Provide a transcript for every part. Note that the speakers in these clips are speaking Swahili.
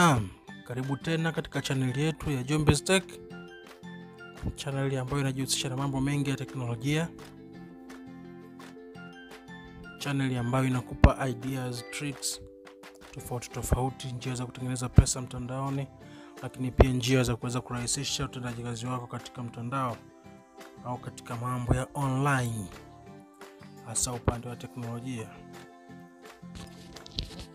Naam, karibu tena katika chaneli yetu ya Jombez Tech, chaneli ambayo inajihusisha na mambo mengi ya teknolojia, chaneli ambayo inakupa ideas, tricks tofauti tofauti, njia za kutengeneza pesa mtandaoni, lakini pia njia za kuweza kurahisisha utendaji kazi wako katika mtandao au katika mambo ya online, hasa upande wa teknolojia.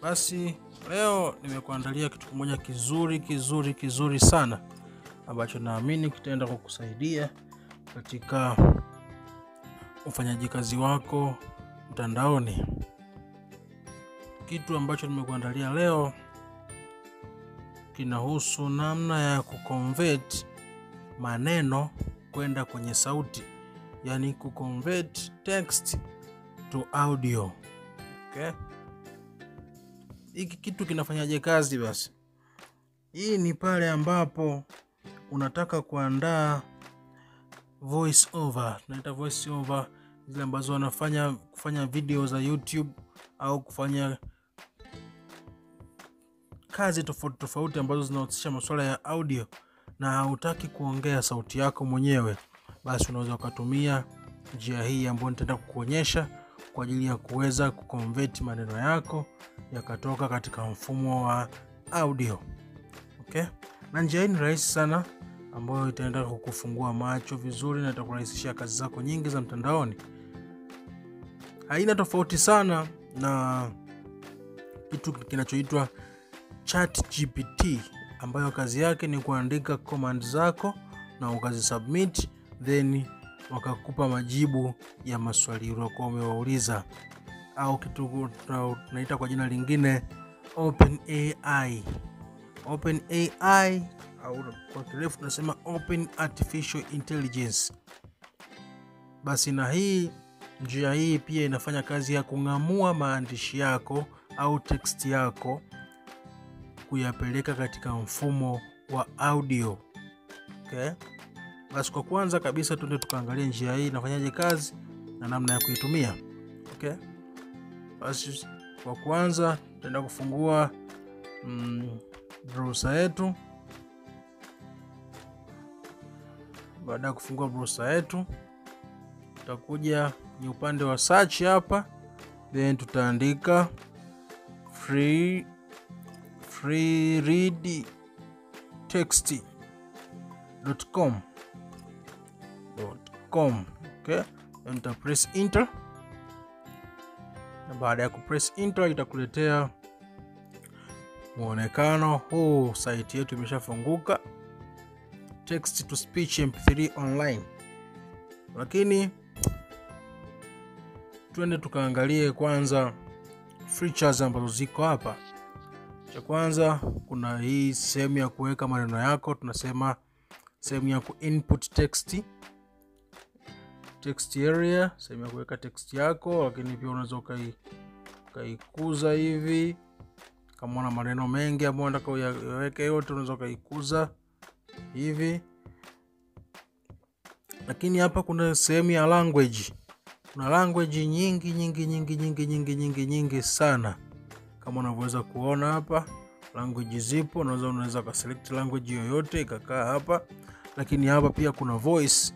Basi leo nimekuandalia kitu kimoja kizuri kizuri kizuri sana ambacho naamini kitaenda kukusaidia katika ufanyaji kazi wako mtandaoni. Kitu ambacho nimekuandalia leo kinahusu namna ya kuconvert maneno kwenda kwenye sauti, yaani kuconvert text to audio. Okay? Hiki kitu kinafanyaje kazi? Basi hii ni pale ambapo unataka kuandaa voice over, tunaita voice over, zile ambazo wanafanya kufanya video za YouTube au kufanya kazi tofauti tofauti ambazo zinahusisha masuala ya audio na hautaki kuongea sauti yako mwenyewe, basi unaweza ukatumia njia hii ambayo nitaenda kukuonyesha kwa ajili ya kuweza kuconvert maneno yako yakatoka katika mfumo wa audio. Okay? Na njia hii ni rahisi sana ambayo itaenda kukufungua macho vizuri na itakurahisishia kazi zako nyingi za mtandaoni. Haina tofauti sana na kitu kinachoitwa ChatGPT ambayo kazi yake ni kuandika command zako na ukazisubmit then wakakupa majibu ya maswali uliokuwa umewauliza au kitu tunaita kwa jina lingine OpenAI. OpenAI au kwa kirefu tunasema Open Artificial Intelligence. Basi na hii njia hii pia inafanya kazi ya kung'amua maandishi yako au text yako kuyapeleka katika mfumo wa audio. Okay? Basi kwa kwanza kabisa tuende tukaangalia njia hii inafanyaje kazi na namna ya kuitumia. Okay? Basi kwa kwanza tutaenda kufungua mm, browser yetu. Baada ya kufungua browser yetu, tutakuja ni upande wa search hapa, then tutaandika free free read text.com .com. Okay? Uta press enter na baada ya kupress enter itakuletea muonekano huu. Site yetu imeshafunguka text to speech mp3 online, lakini twende tukaangalie kwanza features ambazo ziko hapa. Cha kwanza kuna hii sehemu ya kuweka maneno yako, tunasema sehemu ya ku input text text area, sehemu ya kuweka text yako, lakini pia unaweza ukaikuza hivi kama una maneno mengi ambayo unataka uyaweke yote, unaweza ukaikuza hivi. Lakini hapa kuna sehemu ya language, kuna language nyingi nyingi nyingi nyingi nyingi nyingi nyingi sana, kama unavyoweza kuona hapa, language zipo, unaweza unaweza ukaselect language yoyote ikakaa hapa. Lakini hapa pia kuna voice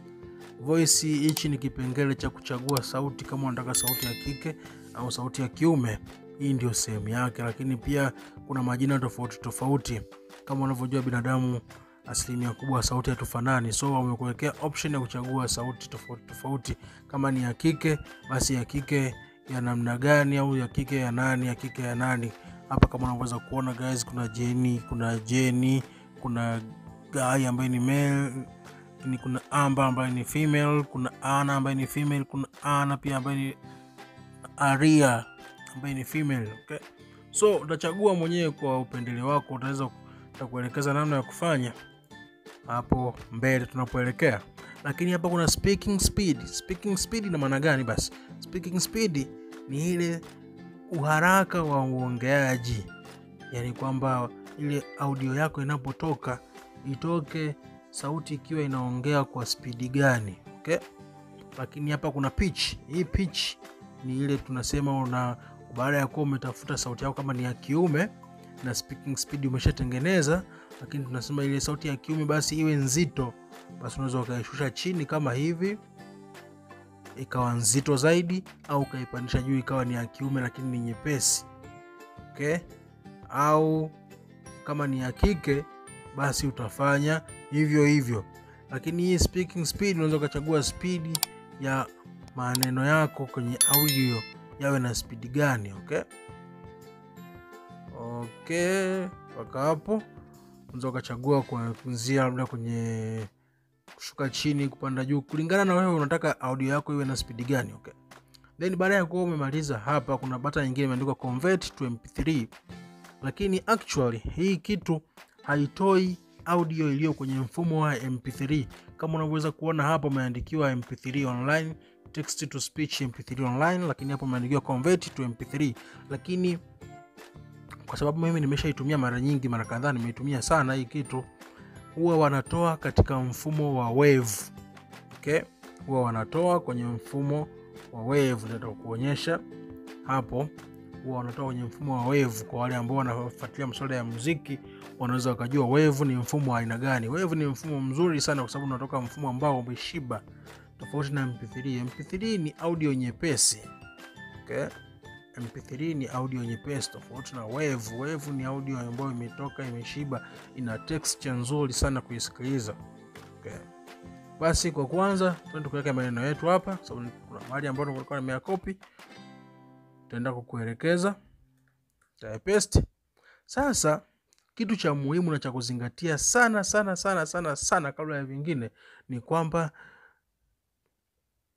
voice hichi ni kipengele cha kuchagua sauti, kama unataka sauti ya kike au sauti ya kiume, hii ndio sehemu yake. Lakini pia kuna majina tofauti tofauti, kama unavyojua binadamu asilimia kubwa sauti hatufanani, so wamekuwekea option ya kuchagua sauti tofauti tofauti. Kama ni ya kike, basi ya kike ya namna gani, au ya kike ya nani, ya kike ya nani. Hapa kama unavyoweza kuona guys, kuna Jeni, kuna Jeni, kuna Gai ambaye ni male ni kuna Amba ambaye ni female, kuna Ana ambaye ni female, kuna Ana pia ambaye ni Aria ambaye ni female. Okay, so utachagua mwenyewe kwa upendeleo wako, utaweza utakuelekeza namna ya kufanya hapo mbele tunapoelekea. Lakini hapa kuna speaking speed. Speaking speed ina maana gani? Basi speaking speed ni ile uharaka wa uongeaji, yaani kwamba ile audio yako inapotoka itoke sauti ikiwa inaongea kwa spidi gani? Okay, lakini hapa kuna pitch. Hii pitch ni ile tunasema una baada ya kuwa umetafuta sauti yako kama ni ya kiume na speaking speed umeshatengeneza, lakini tunasema ile sauti ya kiume basi iwe nzito, basi unaweza ukaishusha chini kama hivi ikawa nzito zaidi, au ukaipandisha juu ikawa ni ya kiume lakini ni nyepesi okay? Au kama ni ya kike basi utafanya hivyo hivyo, lakini hii speaking speed unaweza ukachagua spidi ya maneno yako kwenye audio yawe na spidi gani okay? Okay, mpaka hapo unaweza ukachagua kuanzia labda kwenye kushuka chini, kupanda juu, kulingana na wewe unataka audio yako iwe na spidi gani okay? Then baada ya kuwa umemaliza hapa, kuna bata nyingine imeandikwa convert to mp3, lakini actually hii kitu haitoi audio iliyo kwenye mfumo wa mp3 kama unavyoweza kuona hapo umeandikiwa mp3 online text to speech mp3 online, lakini hapo umeandikiwa convert to mp3. Lakini kwa sababu mimi nimeshaitumia mara nyingi, mara kadhaa nimeitumia sana hii kitu, huwa wanatoa katika mfumo wa wave okay? Huwa wanatoa kwenye mfumo wa wave, nitakuonyesha hapo huwa wanatoa kwenye mfumo wa wevu. Kwa wale ambao wanafuatilia masuala ya muziki, wanaweza wakajua wevu ni mfumo wa aina gani. Wevu ni mfumo mzuri sana, kwa sababu unatoka mfumo ambao umeshiba, tofauti na MP3. MP3 ni audio nyepesi okay? MP3 ni audio nyepesi tofauti na wave. Wave ni audio ambayo imetoka imeshiba, ina texture nzuri sana kuisikiliza okay? Basi kwa kwanza tuende tukaweka maneno yetu hapa, sababu kuna mahali ambapo nilikuwa nimeyakopi taenda kukuelekeza paste. Sasa kitu cha muhimu na cha kuzingatia sana sana sana sana sana kabla ya vingine ni kwamba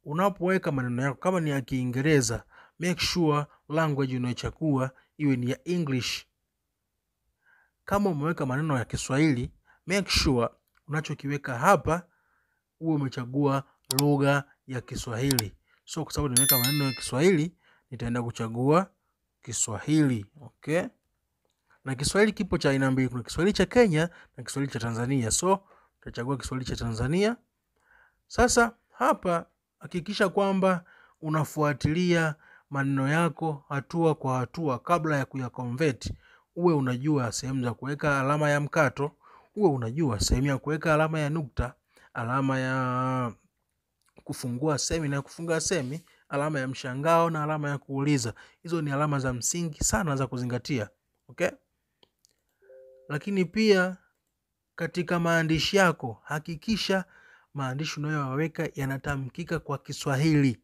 unapoweka maneno yako kama ni ya Kiingereza, make sure language unayochagua iwe ni ya English. Kama umeweka maneno ya Kiswahili, make sure unachokiweka hapa uwe umechagua lugha ya Kiswahili. So kwa sababu nimeweka maneno ya Kiswahili nitaenda kuchagua Kiswahili okay. Na Kiswahili kipo cha aina mbili, kuna Kiswahili cha Kenya na Kiswahili cha Tanzania. So tutachagua Kiswahili cha Tanzania. Sasa hapa hakikisha kwamba unafuatilia maneno yako hatua kwa hatua kabla ya kuya convert. Uwe unajua sehemu za kuweka alama ya mkato, uwe unajua sehemu ya kuweka alama ya nukta, alama ya kufungua semi na kufunga semi alama ya mshangao na alama ya kuuliza. Hizo ni alama za msingi sana za kuzingatia okay? Lakini pia katika maandishi yako hakikisha maandishi unayoyaweka yanatamkika kwa Kiswahili.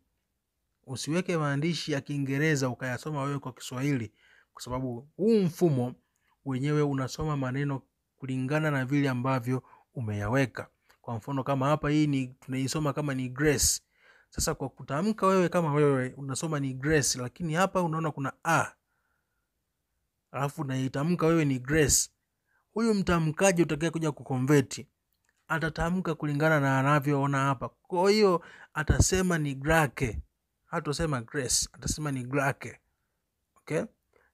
Usiweke maandishi ya Kiingereza ukayasoma wewe kwa Kiswahili, kwa sababu huu mfumo wenyewe unasoma maneno kulingana na vile ambavyo umeyaweka. Kwa mfano kama hapa, hii ni tunaisoma kama ni Grace. Sasa kwa kutamka wewe kama wewe unasoma ni Grace, lakini hapa unaona kuna a, alafu unaitamka wewe ni Grace. Huyu mtamkaji utakaye kuja kukonveti atatamka kulingana na anavyoona hapa. Kwa hiyo atasema ni Grake, hatosema Grace, atasema ni Grake. Okay,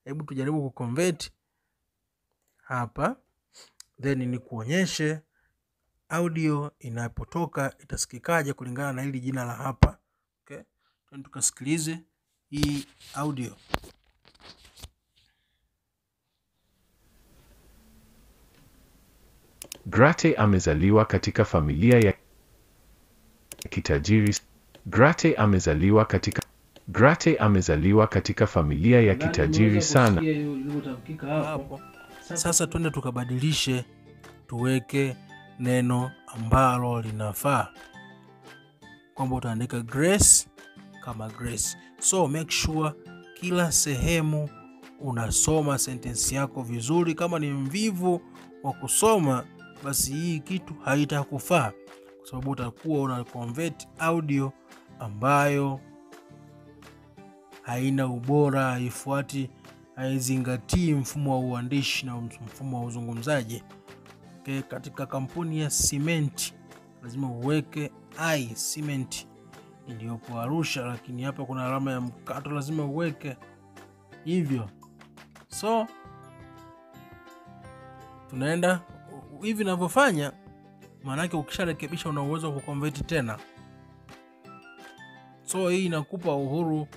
hebu tujaribu kukonveti hapa, then ni kuonyeshe audio inapotoka itasikikaje kulingana na hili jina la hapa. Okay, tukasikilize hii audio. Grate amezaliwa katika familia ya kitajiri. Grate amezaliwa katika Grate amezaliwa katika familia ya kitajiri sana. Sasa twende tukabadilishe, tuweke neno ambalo linafaa, kwamba utaandika Grace kama Grace. So make sure kila sehemu unasoma sentensi yako vizuri. Kama ni mvivu wa kusoma, basi hii kitu haitakufaa kwa sababu utakuwa una convert audio ambayo haina ubora, haifuati, haizingatii mfumo wa uandishi na mfumo wa uzungumzaji. Okay, katika kampuni ya simenti lazima uweke i cement iliyopo Arusha, lakini hapa kuna alama ya mkato, lazima uweke hivyo. So tunaenda hivi navyofanya, maanake ukisharekebisha una uwezo wa kukonveti tena. So hii inakupa uhuru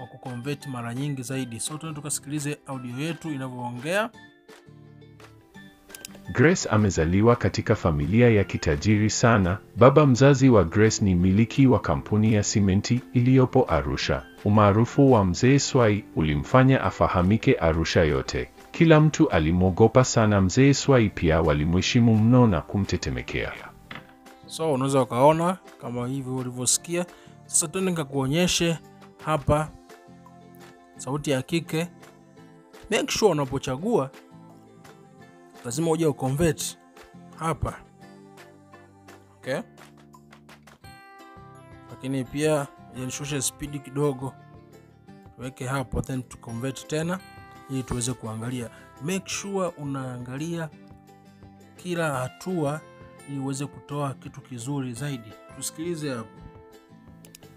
wa kukonveti mara nyingi zaidi. So tuende tukasikilize audio yetu inavyoongea. Grace amezaliwa katika familia ya kitajiri sana. Baba mzazi wa Grace ni miliki wa kampuni ya simenti iliyopo Arusha. Umaarufu wa mzee Swai ulimfanya afahamike Arusha yote. Kila mtu alimwogopa sana mzee Swai, pia walimheshimu mno na kumtetemekea. So unaweza ukaona kama hivi ulivyosikia. Sasa tuende nikakuonyeshe hapa sauti ya kike. Make sure unapochagua lazima uje uconvert hapa okay. Lakini pia nishushe spidi kidogo, tuweke hapo then tu convert tena ili tuweze kuangalia. Make sure unaangalia kila hatua ili uweze kutoa kitu kizuri zaidi. Tusikilize hapo.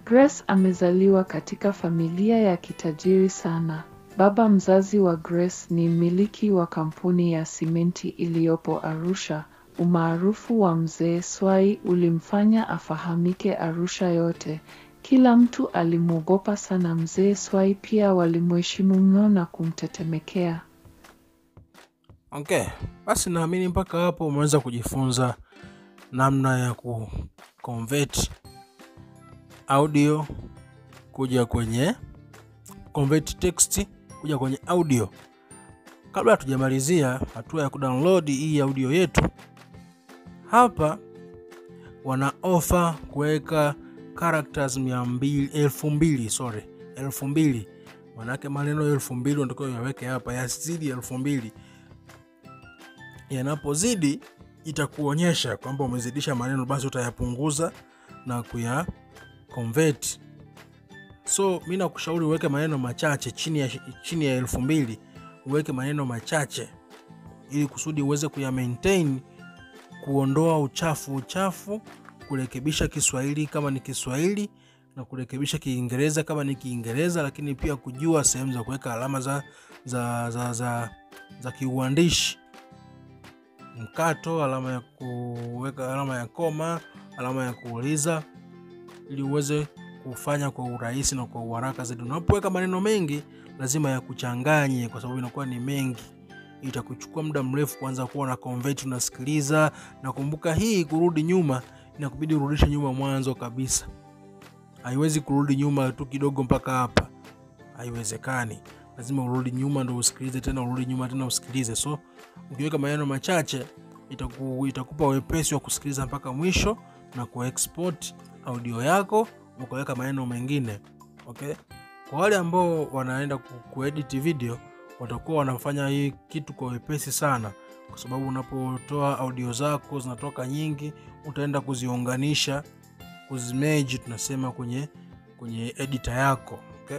Grace amezaliwa katika familia ya kitajiri sana. Baba mzazi wa Grace ni mmiliki wa kampuni ya simenti iliyopo Arusha. Umaarufu wa mzee Swai ulimfanya afahamike Arusha yote. Kila mtu alimwogopa sana mzee Swai, pia walimheshimu mno na kumtetemekea. Okay, basi naamini mpaka hapo umeweza kujifunza namna ya ku convert audio kuja kwenye convert text kuja kwenye audio. Kabla hatujamalizia hatua ya kudownload hii audio yetu, hapa wana offer kuweka characters mia mbili elfu mbili sorry, elfu mbili manake maneno elfu mbili unatakiwa yaweke hapa, yazidi elfu mbili yanapozidi itakuonyesha kwamba umezidisha maneno, basi utayapunguza na kuya convert. So mi nakushauri uweke maneno machache chini ya, chini ya elfu mbili uweke maneno machache ili kusudi uweze kuya maintain, kuondoa uchafu uchafu, kurekebisha Kiswahili kama ni Kiswahili na kurekebisha Kiingereza kama ni Kiingereza, lakini pia kujua sehemu za kuweka alama za, za, za, za, za kiuandishi. Mkato, alama ya kuweka alama ya koma, alama ya kuuliza, ili uweze kufanya kwa urahisi na kwa uharaka zaidi. Unapoweka maneno mengi, lazima ya kuchanganye kwa sababu inakuwa ni mengi, itakuchukua muda mrefu kuanza kuwa na convert, unasikiliza. Na kumbuka, hii kurudi nyuma inakubidi urudishe nyuma mwanzo kabisa, haiwezi kurudi nyuma tu kidogo mpaka hapa, haiwezekani. Lazima urudi nyuma ndo usikilize tena, urudi nyuma tena usikilize. So ukiweka maneno machache itaku, itakupa wepesi wa kusikiliza mpaka mwisho na kuexport audio yako ukaweka maneno mengine okay. Kwa wale ambao wanaenda kuedit video watakuwa wanafanya hii kitu kwa wepesi sana, kwa sababu unapotoa audio zako zinatoka nyingi, utaenda kuziunganisha kuzimeji, tunasema kwenye kwenye editor yako okay.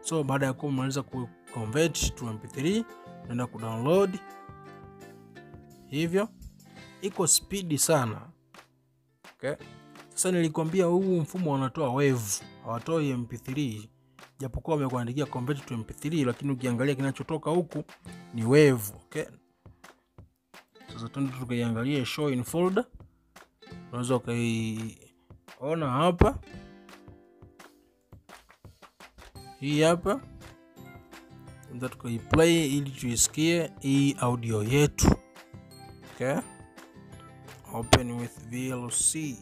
So baada ya kuwa umemaliza ku convert to mp3 unaenda ku download hivyo, iko spidi sana okay. Sasa nilikwambia huu mfumo wanatoa wave, hawatoi mp3, japokuwa wamekuandikia convert to mp3, lakini ukiangalia kinachotoka huku ni wave okay. Sasa tuende tukaiangalie show in folder, unaweza ukaiona hapa, hii hapa tunaweza tukaiplay ili tuisikie hii audio yetu okay. Open with VLC.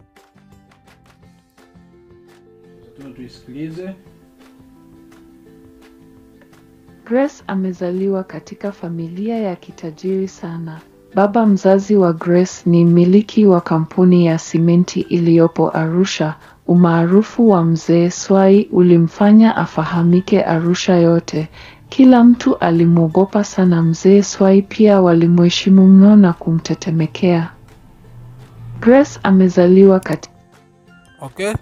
Grace amezaliwa katika familia ya kitajiri sana. Baba mzazi wa Grace ni mmiliki wa kampuni ya simenti iliyopo Arusha. Umaarufu wa mzee Swai ulimfanya afahamike Arusha yote. Kila mtu alimwogopa sana mzee Swai, pia walimheshimu mno na kumtetemekea. Grace amezaliwa katika Okay,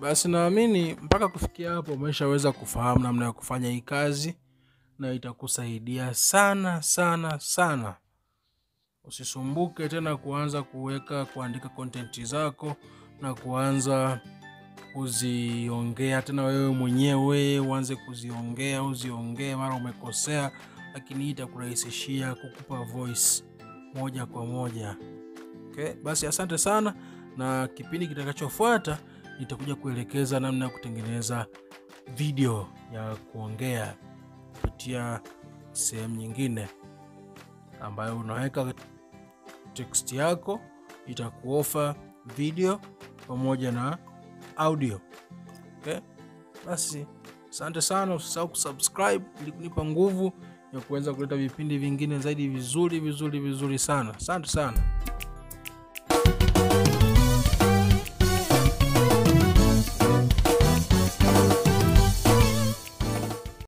basi naamini mpaka kufikia hapo umeshaweza kufahamu namna ya kufanya hii kazi, na itakusaidia sana sana sana. Usisumbuke tena kuanza kuweka kuandika kontenti zako na kuanza kuziongea tena wewe mwenyewe, uanze kuziongea uziongee, mara umekosea, lakini hii itakurahisishia kukupa voice moja kwa moja. Okay, basi asante sana, na kipindi kitakachofuata nitakuja kuelekeza namna ya kutengeneza video ya kuongea kupitia sehemu nyingine ambayo unaweka text yako itakuofa video pamoja na audio. Okay? Basi asante sana, usisahau kusubscribe ili kunipa nguvu ya kuweza kuleta vipindi vingine zaidi vizuri vizuri vizuri sana. Asante sana.